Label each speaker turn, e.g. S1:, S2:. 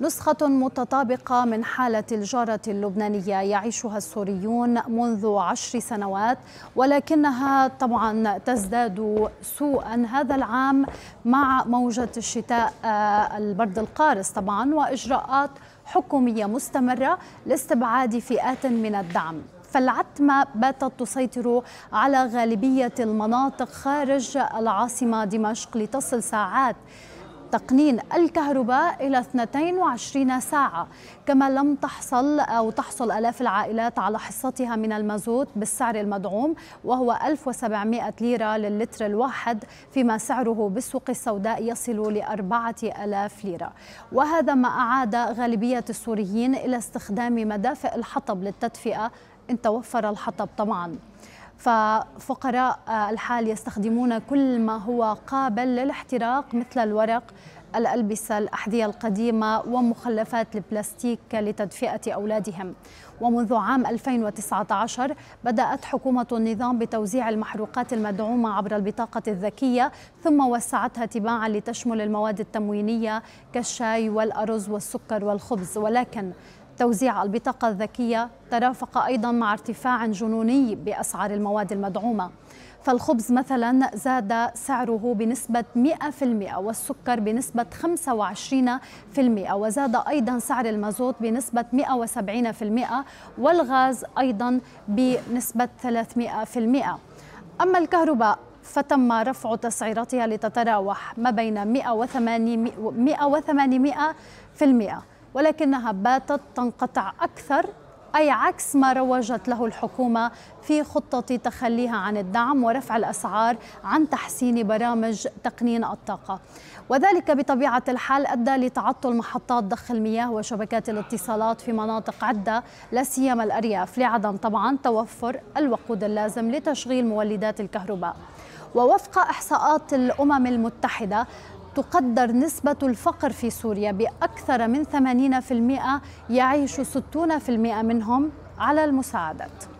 S1: نسخة متطابقة من حالة الجارة اللبنانية يعيشها السوريون منذ عشر سنوات ولكنها طبعا تزداد سوءا هذا العام مع موجة الشتاء آه، البرد القارس طبعا وإجراءات حكومية مستمرة لاستبعاد فئات من الدعم. فالعتمة باتت تسيطر على غالبية المناطق خارج العاصمة دمشق لتصل ساعات تقنين الكهرباء إلى 22 ساعة. كما لم تحصل أو تحصل ألاف العائلات على حصتها من المازوت بالسعر المدعوم وهو 1700 ليرة للتر الواحد فيما سعره بالسوق السوداء يصل لأربعة ألاف ليرة. وهذا ما أعاد غالبية السوريين إلى استخدام مدافئ الحطب للتدفئة إن توفر الحطب طبعاً. ففقراء الحال يستخدمون كل ما هو قابل للاحتراق مثل الورق الألبسة الأحذية القديمة ومخلفات البلاستيك لتدفئة أولادهم. ومنذ عام 2019 بدأت حكومة النظام بتوزيع المحروقات المدعومة عبر البطاقة الذكية ثم وسعتها تباعا لتشمل المواد التموينية كالشاي والأرز والسكر والخبز. ولكن توزيع البطاقة الذكية ترافق أيضا مع ارتفاع جنوني بأسعار المواد المدعومة. فالخبز مثلا زاد سعره بنسبة 100% والسكر بنسبة 25% وزاد أيضا سعر المازوت بنسبة 170% والغاز أيضا بنسبة 300% أما الكهرباء فتم رفع تسعيرتها لتتراوح ما بين 100 و 800% ولكنها باتت تنقطع أكثر أي عكس ما روجت له الحكومة في خطة تخليها عن الدعم ورفع الأسعار عن تحسين برامج تقنين الطاقة. وذلك بطبيعة الحال أدى لتعطل محطات ضخ المياه وشبكات الاتصالات في مناطق عدة لا سيما الأرياف. لعدم طبعا توفر الوقود اللازم لتشغيل مولدات الكهرباء. ووفق إحصاءات الأمم المتحدة تقدر نسبة الفقر في سوريا بأكثر من 80% يعيش 60% منهم على المساعدات.